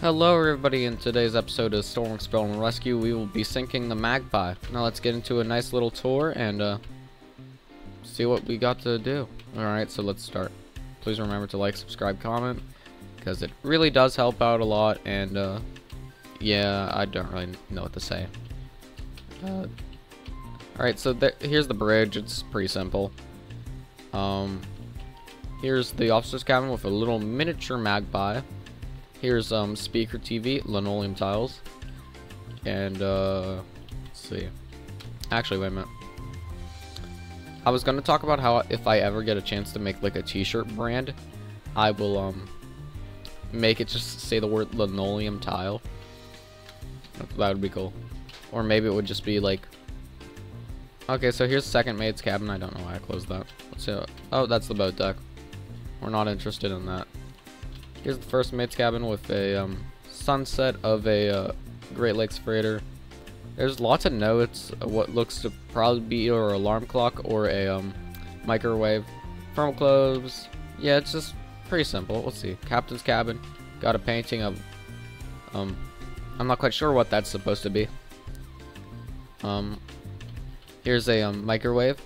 Hello everybody, in today's episode of Stormworks Build and Rescue, we will be sinking the Magpie. Now let's get into a nice little tour and uh, see what we got to do. Alright, so let's start. Please remember to like, subscribe, comment, because it really does help out a lot, and uh, yeah, I don't really know what to say. Uh, Alright, so here's the bridge, it's pretty simple. Um, here's the officer's cabin with a little miniature magpie. Here's um speaker TV, linoleum tiles. And uh let's see. Actually, wait a minute. I was gonna talk about how if I ever get a chance to make like a t-shirt brand, I will um make it just say the word linoleum tile. That would be cool. Or maybe it would just be like Okay, so here's second mate's cabin. I don't know why I closed that. Let's see. Oh, that's the boat deck. We're not interested in that. Here's the first mate's cabin with a um, sunset of a uh, Great Lakes freighter. There's lots of notes what looks to probably be either an alarm clock or a um, microwave. Thermal clothes. Yeah, it's just pretty simple. Let's see. Captain's cabin. Got a painting of. Um, I'm not quite sure what that's supposed to be. Um, here's a um, microwave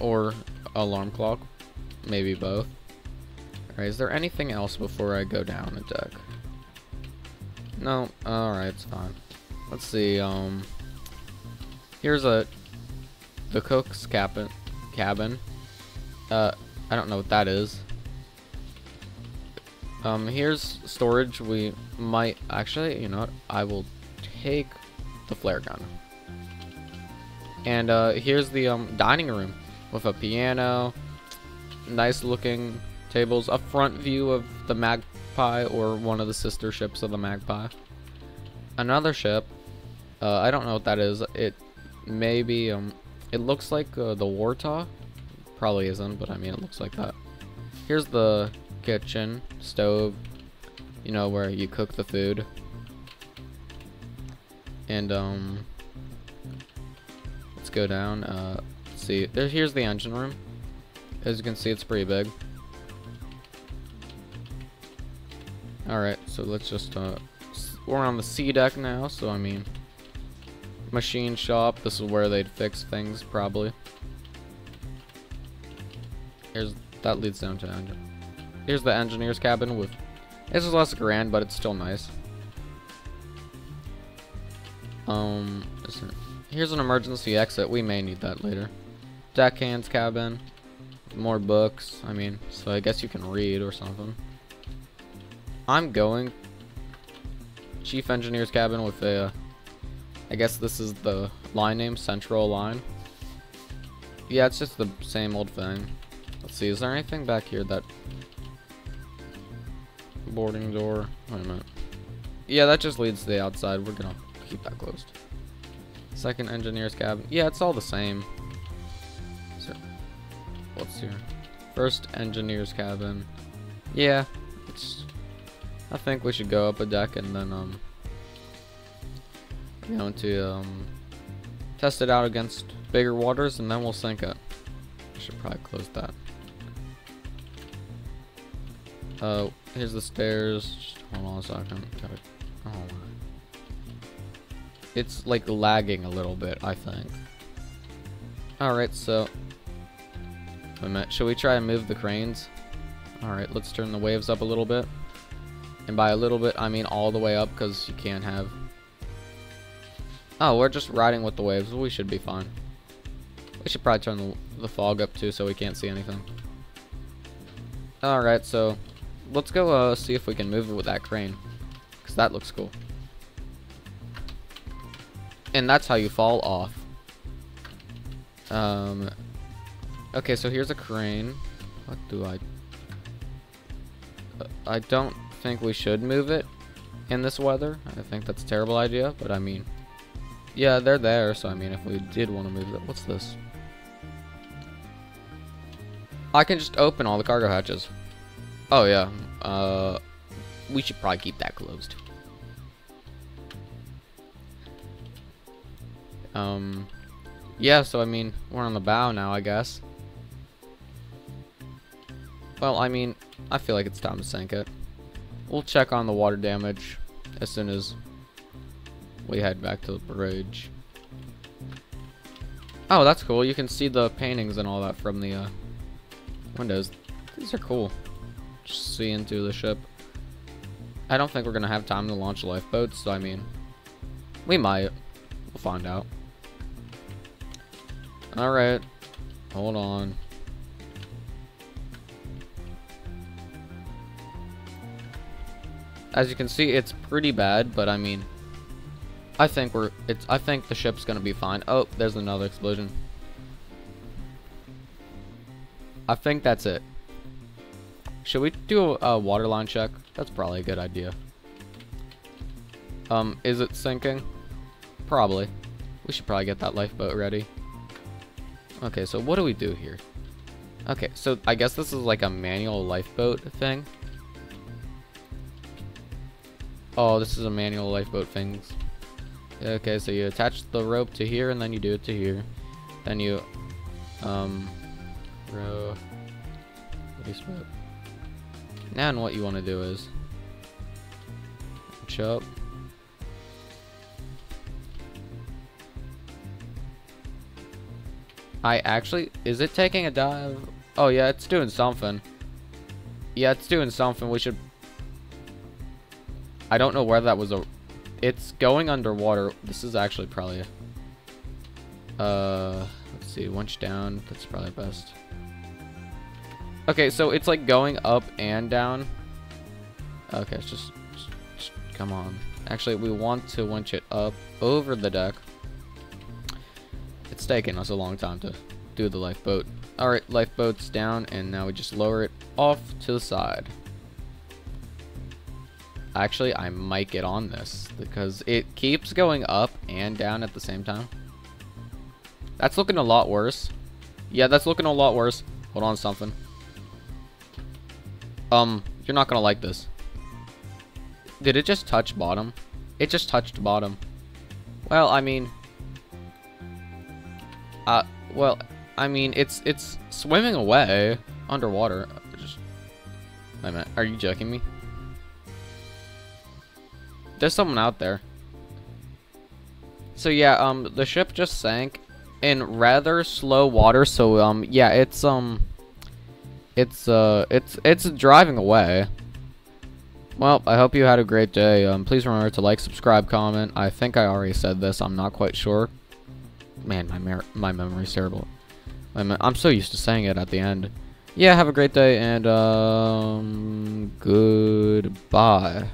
or alarm clock, maybe both. Is there anything else before I go down the deck? No, alright, it's fine. Let's see, um... Here's a... The cook's cabin. Cabin. Uh, I don't know what that is. Um, here's storage. We might... Actually, you know what? I will take the flare gun. And, uh, here's the, um, dining room. With a piano. Nice looking tables, a front view of the Magpie or one of the sister ships of the Magpie. Another ship, uh, I don't know what that is. It maybe um, it looks like uh, the Wartaw. Probably isn't, but I mean it looks like that. Here's the kitchen stove. You know where you cook the food. And um, let's go down. Uh, see, there. Here's the engine room. As you can see, it's pretty big. Alright, so let's just, uh, we're on the C deck now, so I mean, machine shop, this is where they'd fix things, probably. Here's, that leads down to engine. Here's the engineer's cabin with, this is less grand, but it's still nice. Um, here's an emergency exit, we may need that later. Deckhand's cabin, more books, I mean, so I guess you can read or something. I'm going Chief Engineer's cabin with a, I guess this is the line name, Central Line. Yeah, it's just the same old thing. Let's see, is there anything back here that... Boarding door. Wait a minute. Yeah, that just leads to the outside. We're gonna keep that closed. Second engineer's cabin. Yeah, it's all the same. So, what's here? First engineer's cabin. Yeah, I think we should go up a deck and then, um, you know, to, um, test it out against bigger waters and then we'll sink it. I should probably close that. Uh, here's the stairs. Just hold on a second. Gotta, oh It's like lagging a little bit, I think. Alright, so. Wait a minute. Should we try and move the cranes? Alright, let's turn the waves up a little bit. And by a little bit, I mean all the way up because you can't have... Oh, we're just riding with the waves. We should be fine. We should probably turn the, the fog up too so we can't see anything. Alright, so let's go uh, see if we can move it with that crane. Because that looks cool. And that's how you fall off. Um, okay, so here's a crane. What do I... Uh, I don't think we should move it in this weather. I think that's a terrible idea, but I mean, yeah, they're there, so I mean, if we did want to move it, what's this? I can just open all the cargo hatches. Oh, yeah. Uh, we should probably keep that closed. Um, yeah, so I mean, we're on the bow now, I guess. Well, I mean, I feel like it's time to sink it. We'll check on the water damage as soon as we head back to the bridge. Oh, that's cool. You can see the paintings and all that from the uh, windows. These are cool. Just see into the ship. I don't think we're going to have time to launch lifeboats, so I mean, we might. We'll find out. Alright. Hold on. As you can see, it's pretty bad, but I mean, I think we're, it's, I think the ship's gonna be fine. Oh, there's another explosion. I think that's it. Should we do a, a waterline check? That's probably a good idea. Um, is it sinking? Probably. We should probably get that lifeboat ready. Okay, so what do we do here? Okay, so I guess this is like a manual lifeboat thing. Oh, this is a manual lifeboat thing. Okay, so you attach the rope to here, and then you do it to here. Then you, um, row. Split? Now, and what you want to do is, up. I actually, is it taking a dive? Oh yeah, it's doing something. Yeah, it's doing something. We should I don't know where that was a... It's going underwater. This is actually probably... Uh, let's see. Winch down. That's probably best. Okay, so it's like going up and down. Okay, it's just, just, just come on. Actually, we want to winch it up over the deck. It's taking us a long time to do the lifeboat. Alright, lifeboat's down, and now we just lower it off to the side. Actually, I might get on this because it keeps going up and down at the same time. That's looking a lot worse. Yeah, that's looking a lot worse. Hold on something. Um, you're not gonna like this. Did it just touch bottom? It just touched bottom. Well, I mean... Uh, well, I mean, it's it's swimming away underwater. Just, wait a minute, are you joking me? There's someone out there. So yeah, um, the ship just sank in rather slow water. So um, yeah, it's um, it's uh, it's it's driving away. Well, I hope you had a great day. Um, please remember to like, subscribe, comment. I think I already said this. I'm not quite sure. Man, my my memory's terrible. I'm so used to saying it at the end. Yeah, have a great day and um, goodbye.